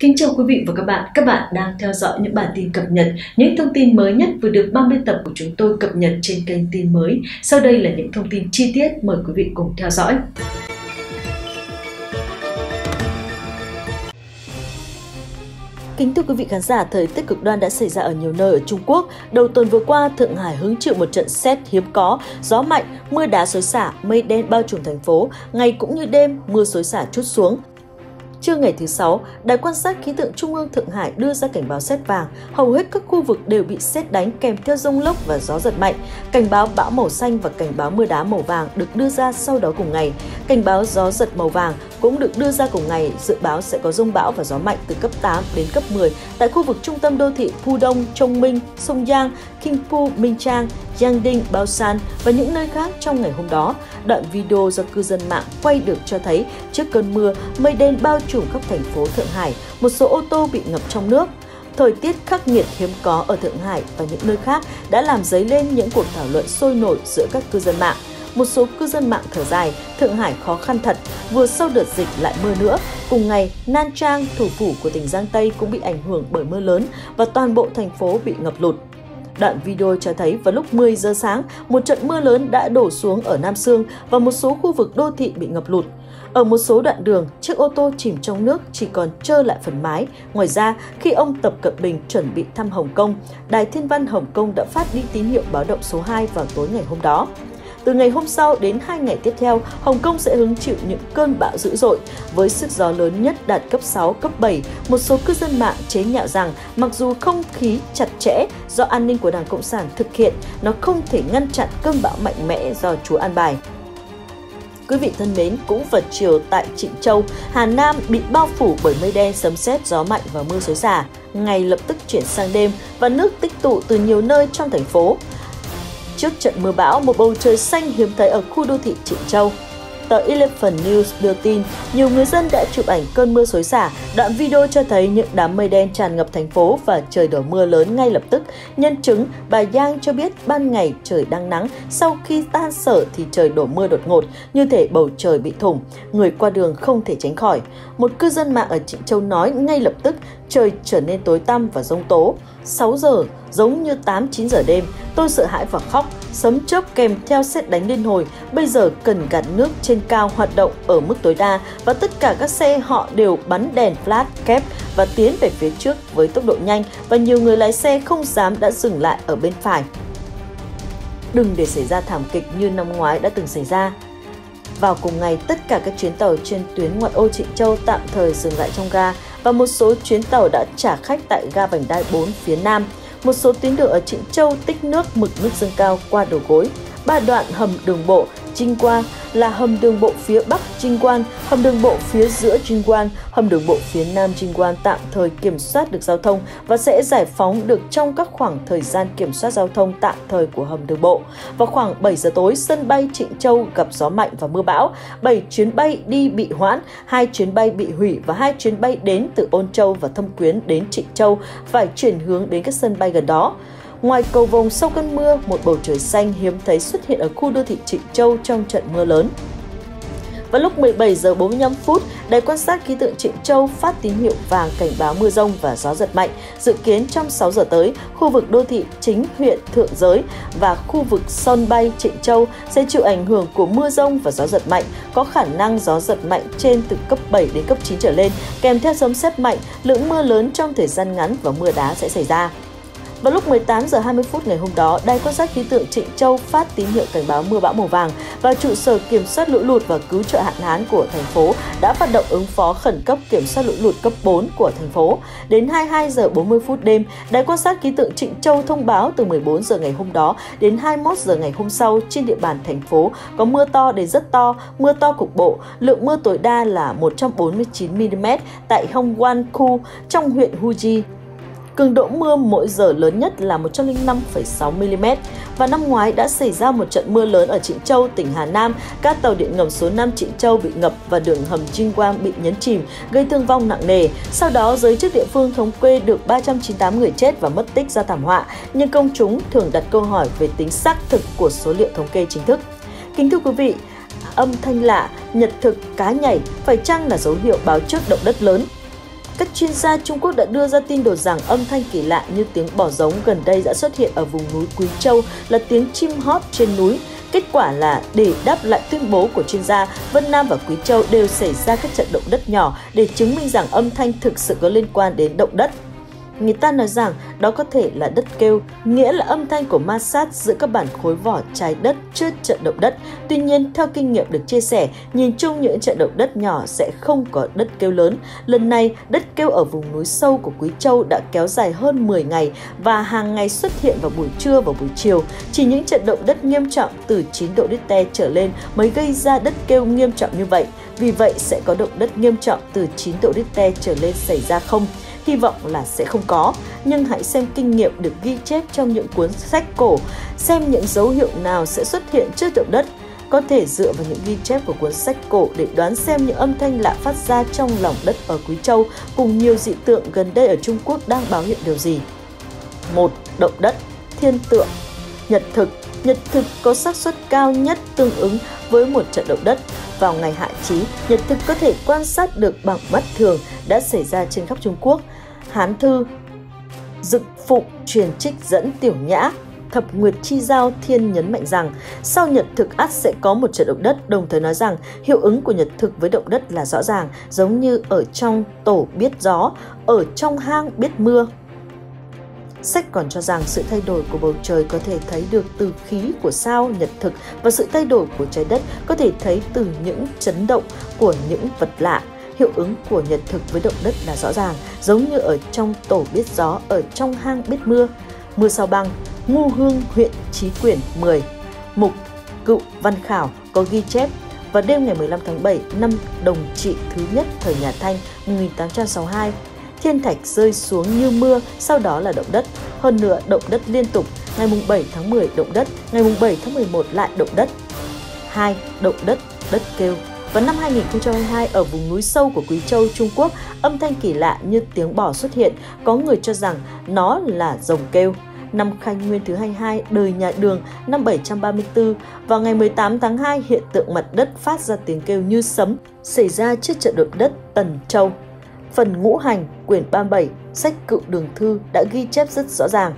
Kính chào quý vị và các bạn. Các bạn đang theo dõi những bản tin cập nhật, những thông tin mới nhất vừa được ban biên tập của chúng tôi cập nhật trên kênh tin mới. Sau đây là những thông tin chi tiết mời quý vị cùng theo dõi. Kính thưa quý vị khán giả, thời tiết cực đoan đã xảy ra ở nhiều nơi ở Trung Quốc. Đầu tuần vừa qua, Thượng Hải hứng chịu một trận xét hiếm có, gió mạnh, mưa đá xối xả, mây đen bao trùm thành phố. Ngày cũng như đêm, mưa xối xả chút xuống. Trưa ngày thứ Sáu, Đài quan sát khí tượng Trung ương Thượng Hải đưa ra cảnh báo xét vàng. Hầu hết các khu vực đều bị xét đánh kèm theo rông lốc và gió giật mạnh. Cảnh báo bão màu xanh và cảnh báo mưa đá màu vàng được đưa ra sau đó cùng ngày. Cảnh báo gió giật màu vàng cũng được đưa ra cùng ngày, dự báo sẽ có rông bão và gió mạnh từ cấp 8 đến cấp 10 tại khu vực trung tâm đô thị Pudong, Chongming, Minh, Sông Giang, Kingpu, Minh Trang, Yangding, Baosan và những nơi khác trong ngày hôm đó. Đoạn video do cư dân mạng quay được cho thấy trước cơn mưa, mây đen bao trùm khắp thành phố Thượng Hải, một số ô tô bị ngập trong nước. Thời tiết khắc nghiệt hiếm có ở Thượng Hải và những nơi khác đã làm dấy lên những cuộc thảo luận sôi nổi giữa các cư dân mạng. Một số cư dân mạng thở dài, Thượng Hải khó khăn thật, vừa sau đợt dịch lại mưa nữa. Cùng ngày, Nan Trang, thủ phủ của tỉnh Giang Tây cũng bị ảnh hưởng bởi mưa lớn và toàn bộ thành phố bị ngập lụt. Đoạn video cho thấy vào lúc 10 giờ sáng, một trận mưa lớn đã đổ xuống ở Nam Sương và một số khu vực đô thị bị ngập lụt. Ở một số đoạn đường, chiếc ô tô chìm trong nước chỉ còn trơ lại phần mái. Ngoài ra, khi ông Tập Cận Bình chuẩn bị thăm Hồng Kông, Đài Thiên văn Hồng Kông đã phát đi tín hiệu báo động số 2 vào tối ngày hôm đó. Từ ngày hôm sau đến hai ngày tiếp theo, Hồng Kông sẽ hứng chịu những cơn bão dữ dội với sức gió lớn nhất đạt cấp 6, cấp 7. Một số cư dân mạng chế nhạo rằng mặc dù không khí chặt chẽ do an ninh của Đảng Cộng sản thực hiện, nó không thể ngăn chặn cơn bão mạnh mẽ do Chúa an bài. Quý vị thân mến, cũng vật chiều tại Trịnh Châu, Hà Nam bị bao phủ bởi mây đen, sấm sét, gió mạnh và mưa xối xả. Ngày lập tức chuyển sang đêm và nước tích tụ từ nhiều nơi trong thành phố. Trước trận mưa bão, một bầu trời xanh hiếm thấy ở khu đô thị Trịnh Châu. Tờ Elephant News đưa tin, nhiều người dân đã chụp ảnh cơn mưa xối xả. Đoạn video cho thấy những đám mây đen tràn ngập thành phố và trời đổ mưa lớn ngay lập tức. Nhân chứng, bà Yang cho biết ban ngày trời đang nắng, sau khi tan sở thì trời đổ mưa đột ngột, như thể bầu trời bị thủng. Người qua đường không thể tránh khỏi. Một cư dân mạng ở Trịnh Châu nói ngay lập tức trời trở nên tối tăm và rông tố. 6 giờ, giống như 8-9 giờ đêm, tôi sợ hãi và khóc, sấm chớp kèm theo xét đánh liên hồi. Bây giờ cần gạt nước trên cao hoạt động ở mức tối đa và tất cả các xe họ đều bắn đèn flash kép và tiến về phía trước với tốc độ nhanh và nhiều người lái xe không dám đã dừng lại ở bên phải. Đừng để xảy ra thảm kịch như năm ngoái đã từng xảy ra. Vào cùng ngày, tất cả các chuyến tàu trên tuyến ngoại ô Trịnh Châu tạm thời dừng lại trong ga và một số chuyến tàu đã trả khách tại ga vành đai 4 phía Nam. Một số tuyến đường ở Trịnh Châu tích nước, mực nước dâng cao qua đầu gối. Ba đoạn hầm đường bộ Trinh Quan là hầm đường bộ phía Bắc Trinh Quan, hầm đường bộ phía giữa Trinh Quan, hầm đường bộ phía Nam Trinh Quan tạm thời kiểm soát được giao thông và sẽ giải phóng được trong các khoảng thời gian kiểm soát giao thông tạm thời của hầm đường bộ. Vào khoảng 7 giờ tối, sân bay Trịnh Châu gặp gió mạnh và mưa bão. 7 chuyến bay đi bị hoãn, hai chuyến bay bị hủy và hai chuyến bay đến từ Ôn Châu và Thâm Quyến đến Trịnh Châu phải chuyển hướng đến các sân bay gần đó. Ngoài cầu vồng sau cơn mưa, một bầu trời xanh hiếm thấy xuất hiện ở khu đô thị Trịnh Châu trong trận mưa lớn. Vào lúc 17 giờ 45 phút, Đài quan sát khí tượng Trịnh Châu phát tín hiệu vàng cảnh báo mưa rông và gió giật mạnh. Dự kiến trong 6 giờ tới, khu vực đô thị chính huyện Thượng Giới và khu vực Son Bay Trịnh Châu sẽ chịu ảnh hưởng của mưa rông và gió giật mạnh, có khả năng gió giật mạnh trên từ cấp 7 đến cấp 9 trở lên, kèm theo sấm sét mạnh, lượng mưa lớn trong thời gian ngắn và mưa đá sẽ xảy ra. Vào lúc 18 giờ 20 phút ngày hôm đó, Đài quan sát khí tượng Trịnh Châu phát tín hiệu cảnh báo mưa bão màu vàng và trụ sở kiểm soát lũ lụt và cứu trợ hạn hán của thành phố đã phát động ứng phó khẩn cấp kiểm soát lũ lụt cấp 4 của thành phố. Đến 22 giờ 40 phút đêm, Đài quan sát khí tượng Trịnh Châu thông báo từ 14 giờ ngày hôm đó đến 21 giờ ngày hôm sau trên địa bàn thành phố có mưa to đến rất to, mưa to cục bộ, lượng mưa tối đa là 149 mm tại Hongwan Khu trong huyện Huji. Cường độ mưa mỗi giờ lớn nhất là 105,6 mm và năm ngoái đã xảy ra một trận mưa lớn ở Trịnh Châu, tỉnh Hà Nam. Các tàu điện ngầm số 5 Trịnh Châu bị ngập và đường hầm Trinh Quang bị nhấn chìm, gây thương vong nặng nề. Sau đó, giới chức địa phương thống kê được 398 người chết và mất tích do thảm họa, nhưng công chúng thường đặt câu hỏi về tính xác thực của số liệu thống kê chính thức. Kính thưa quý vị, âm thanh lạ, nhật thực, cá nhảy phải chăng là dấu hiệu báo trước động đất lớn? Các chuyên gia Trung Quốc đã đưa ra tin đồn rằng âm thanh kỳ lạ như tiếng bỏ giống gần đây đã xuất hiện ở vùng núi Quý Châu là tiếng chim hót trên núi. Kết quả là để đáp lại tuyên bố của chuyên gia, Vân Nam và Quý Châu đều xảy ra các trận động đất nhỏ để chứng minh rằng âm thanh thực sự có liên quan đến động đất. Người ta nói rằng đó có thể là đất kêu, nghĩa là âm thanh của ma sát giữa các bản khối vỏ trái đất trước trận động đất. Tuy nhiên, theo kinh nghiệm được chia sẻ, nhìn chung những trận động đất nhỏ sẽ không có đất kêu lớn. Lần này, đất kêu ở vùng núi sâu của Quý Châu đã kéo dài hơn 10 ngày và hàng ngày xuất hiện vào buổi trưa và buổi chiều. Chỉ những trận động đất nghiêm trọng từ 9 độ Richter trở lên mới gây ra đất kêu nghiêm trọng như vậy. Vì vậy, sẽ có động đất nghiêm trọng từ 9 độ Richter trở lên xảy ra không? hy vọng là sẽ không có, nhưng hãy xem kinh nghiệm được ghi chép trong những cuốn sách cổ, xem những dấu hiệu nào sẽ xuất hiện trước động đất. Có thể dựa vào những ghi chép của cuốn sách cổ để đoán xem những âm thanh lạ phát ra trong lòng đất ở Quý Châu cùng nhiều dị tượng gần đây ở Trung Quốc đang báo hiện điều gì. một Động đất, thiên tượng Nhật thực Nhật thực có xác suất cao nhất tương ứng với một trận động đất. Vào ngày hạ chí, nhật thực có thể quan sát được bằng mắt thường đã xảy ra trên khắp Trung Quốc. Hán Thư Dực phụ truyền trích dẫn Tiểu Nhã Thập Nguyệt Chi Giao Thiên nhấn mạnh rằng sau nhật thực ắt sẽ có một trận động đất, đồng thời nói rằng hiệu ứng của nhật thực với động đất là rõ ràng, giống như ở trong tổ biết gió, ở trong hang biết mưa. Sách còn cho rằng sự thay đổi của bầu trời có thể thấy được từ khí của sao nhật thực và sự thay đổi của trái đất có thể thấy từ những chấn động của những vật lạ hiệu ứng của nhật thực với động đất là rõ ràng, giống như ở trong tổ biết gió, ở trong hang biết mưa. Mưa sao băng, Ngu Hương huyện Trí Quyển 10. Mục Cựu Văn Khảo có ghi chép vào đêm ngày 15 tháng 7 năm đồng trị thứ nhất thời nhà Thanh 1862, thiên thạch rơi xuống như mưa, sau đó là động đất. Hơn nữa, động đất liên tục, ngày 7 tháng 10 động đất, ngày 7 tháng 11 lại động đất. 2. Động đất, đất kêu vào năm 2022, ở vùng núi sâu của Quý Châu, Trung Quốc, âm thanh kỳ lạ như tiếng bò xuất hiện, có người cho rằng nó là rồng kêu. Năm Khanh Nguyên thứ 22, đời nhà Đường, năm 734, vào ngày 18 tháng 2, hiện tượng mặt đất phát ra tiếng kêu như sấm, xảy ra trước trận động đất Tần Châu. Phần ngũ hành, quyển 37, sách cựu đường thư đã ghi chép rất rõ ràng.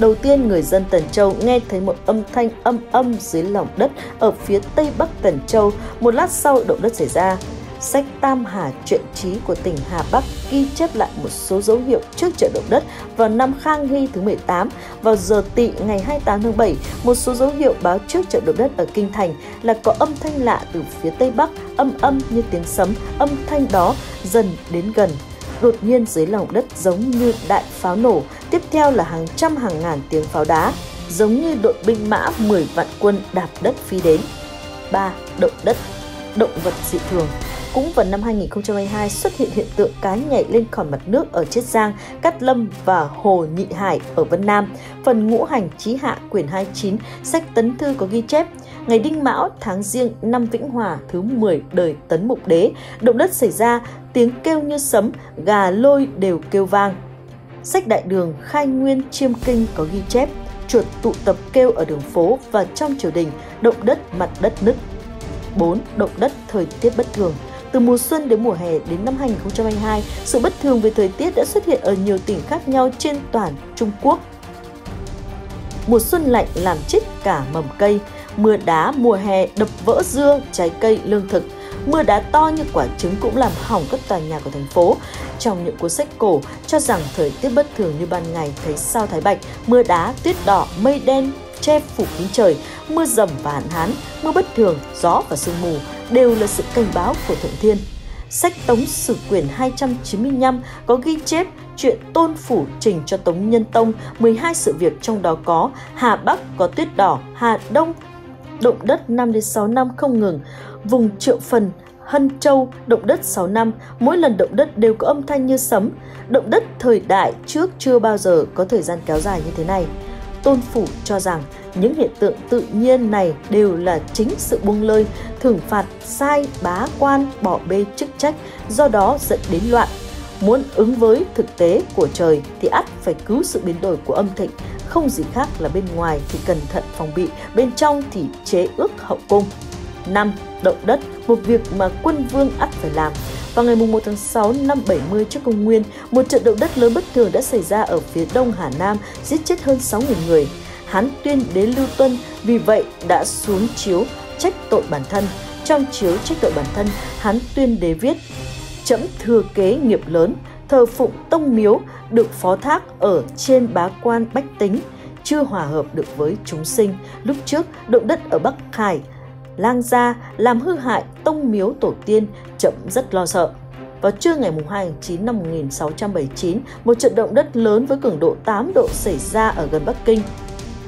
Đầu tiên, người dân Tần Châu nghe thấy một âm thanh âm âm dưới lòng đất ở phía tây bắc Tần Châu. Một lát sau, động đất xảy ra. Sách Tam Hà truyện trí của tỉnh Hà Bắc ghi chép lại một số dấu hiệu trước trận động đất vào năm Khang Hy thứ 18. Vào giờ tỵ ngày 28 tháng 7, một số dấu hiệu báo trước trận động đất ở Kinh Thành là có âm thanh lạ từ phía Tây Bắc, âm âm như tiếng sấm, âm thanh đó dần đến gần đột nhiên dưới lòng đất giống như đại pháo nổ, tiếp theo là hàng trăm hàng ngàn tiếng pháo đá, giống như đội binh mã 10 vạn quân đạp đất phi đến. 3. Động đất Động vật dị thường cũng vào năm 2022 xuất hiện hiện tượng cá nhảy lên khỏi mặt nước ở Chiết Giang, Cát Lâm và Hồ Nhị Hải ở Vân Nam. Phần ngũ hành chí hạ quyển 29, sách Tấn Thư có ghi chép, ngày Đinh Mão tháng Giêng năm Vĩnh Hòa thứ 10 đời Tấn Mục Đế, động đất xảy ra, tiếng kêu như sấm, gà lôi đều kêu vang. Sách Đại Đường Khai Nguyên Chiêm Kinh có ghi chép, chuột tụ tập kêu ở đường phố và trong triều đình, động đất mặt đất nứt. 4. Động đất thời tiết bất thường từ mùa xuân đến mùa hè đến năm 2022, sự bất thường về thời tiết đã xuất hiện ở nhiều tỉnh khác nhau trên toàn Trung Quốc. Mùa xuân lạnh làm chết cả mầm cây, mưa đá mùa hè đập vỡ dưa, trái cây, lương thực. Mưa đá to như quả trứng cũng làm hỏng các tòa nhà của thành phố. Trong những cuốn sách cổ cho rằng thời tiết bất thường như ban ngày thấy sao Thái Bạch, mưa đá, tuyết đỏ, mây đen, che phủ kín trời, mưa rầm và hạn hán, mưa bất thường, gió và sương mù đều là sự cảnh báo của Thượng Thiên. Sách Tống Sử Quyển 295 có ghi chép chuyện Tôn Phủ trình cho Tống Nhân Tông 12 sự việc trong đó có Hà Bắc có tuyết đỏ, Hà Đông động đất 5 đến 6 năm không ngừng, vùng Triệu Phần, Hân Châu động đất 6 năm, mỗi lần động đất đều có âm thanh như sấm. Động đất thời đại trước chưa bao giờ có thời gian kéo dài như thế này. Tôn Phủ cho rằng những hiện tượng tự nhiên này đều là chính sự buông lơi, thưởng phạt sai bá quan bỏ bê chức trách, do đó dẫn đến loạn. Muốn ứng với thực tế của trời thì ắt phải cứu sự biến đổi của âm thịnh, không gì khác là bên ngoài thì cẩn thận phòng bị, bên trong thì chế ước hậu cung. 5. Động đất, một việc mà quân vương ắt phải làm. Vào ngày 1 tháng 6 năm 70 trước công nguyên, một trận động đất lớn bất thường đã xảy ra ở phía đông Hà Nam, giết chết hơn 6.000 người. Hán tuyên đế Lưu Tuân vì vậy đã xuống chiếu trách tội bản thân. Trong chiếu trách tội bản thân, Hán tuyên đế viết Chấm thừa kế nghiệp lớn, thờ phụng tông miếu được phó thác ở trên bá quan bách tính, chưa hòa hợp được với chúng sinh. Lúc trước, động đất ở Bắc Hải, lang gia làm hư hại tông miếu tổ tiên, chậm rất lo sợ. Vào trưa ngày 2 tháng 9 năm 1679, một trận động đất lớn với cường độ 8 độ xảy ra ở gần Bắc Kinh.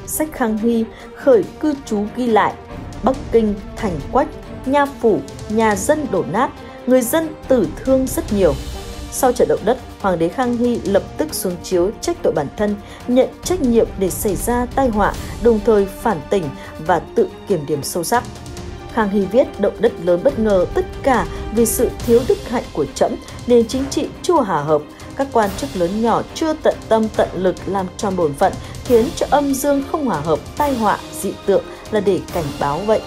Sách Khang Hy khởi cư trú ghi lại Bắc Kinh thành quách, nha phủ, nhà dân đổ nát, người dân tử thương rất nhiều. Sau trận động đất, Hoàng đế Khang Hy lập tức xuống chiếu trách tội bản thân, nhận trách nhiệm để xảy ra tai họa, đồng thời phản tỉnh và tự kiểm điểm sâu sắc. Khang Hy viết động đất lớn bất ngờ tất cả vì sự thiếu đức hạnh của trẫm nền chính trị chưa hòa hợp, các quan chức lớn nhỏ chưa tận tâm tận lực làm tròn bổn phận khiến cho âm dương không hòa hợp tai họa dị tượng là để cảnh báo vậy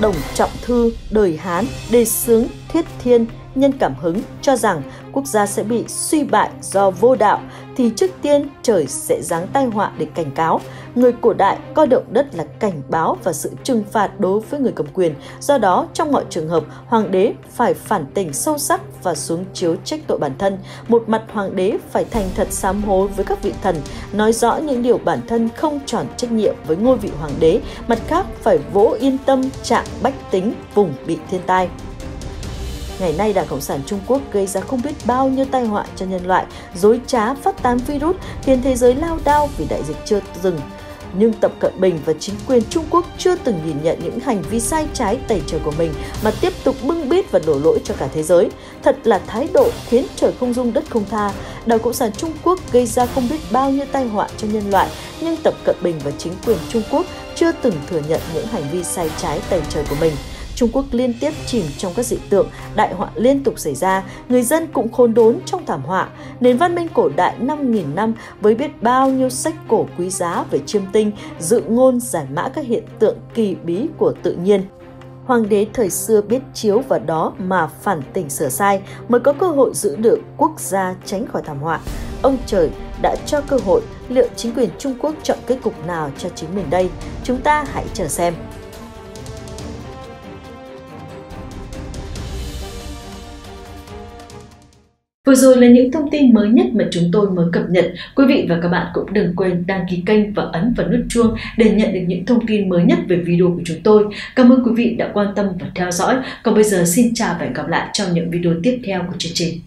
Đồng Trọng Thư, đời Hán, đề xướng Thiết Thiên, nhân cảm hứng cho rằng quốc gia sẽ bị suy bại do vô đạo thì trước tiên trời sẽ giáng tai họa để cảnh cáo. Người cổ đại coi động đất là cảnh báo và sự trừng phạt đối với người cầm quyền. Do đó, trong mọi trường hợp, hoàng đế phải phản tỉnh sâu sắc và xuống chiếu trách tội bản thân. Một mặt hoàng đế phải thành thật sám hối với các vị thần, nói rõ những điều bản thân không tròn trách nhiệm với ngôi vị hoàng đế. Mặt khác, phải vỗ yên tâm trạng bách tính vùng bị thiên tai. Ngày nay Đảng Cộng sản Trung Quốc gây ra không biết bao nhiêu tai họa cho nhân loại, dối trá phát tán virus, khiến thế giới lao đao vì đại dịch chưa dừng. Nhưng Tập Cận Bình và chính quyền Trung Quốc chưa từng nhìn nhận những hành vi sai trái tẩy trời của mình mà tiếp tục bưng bít và đổ lỗi cho cả thế giới. Thật là thái độ khiến trời không dung đất không tha. Đảng Cộng sản Trung Quốc gây ra không biết bao nhiêu tai họa cho nhân loại, nhưng Tập Cận Bình và chính quyền Trung Quốc chưa từng thừa nhận những hành vi sai trái tẩy trời của mình. Trung Quốc liên tiếp chìm trong các dị tượng, đại họa liên tục xảy ra, người dân cũng khốn đốn trong thảm họa. Nền văn minh cổ đại 5.000 năm với biết bao nhiêu sách cổ quý giá về chiêm tinh, dự ngôn giải mã các hiện tượng kỳ bí của tự nhiên. Hoàng đế thời xưa biết chiếu vào đó mà phản tỉnh sửa sai mới có cơ hội giữ được quốc gia tránh khỏi thảm họa. Ông trời đã cho cơ hội, liệu chính quyền Trung Quốc chọn kết cục nào cho chính mình đây? Chúng ta hãy chờ xem. Vừa rồi là những thông tin mới nhất mà chúng tôi mới cập nhật. Quý vị và các bạn cũng đừng quên đăng ký kênh và ấn vào nút chuông để nhận được những thông tin mới nhất về video của chúng tôi. Cảm ơn quý vị đã quan tâm và theo dõi. Còn bây giờ xin chào và hẹn gặp lại trong những video tiếp theo của chương trình.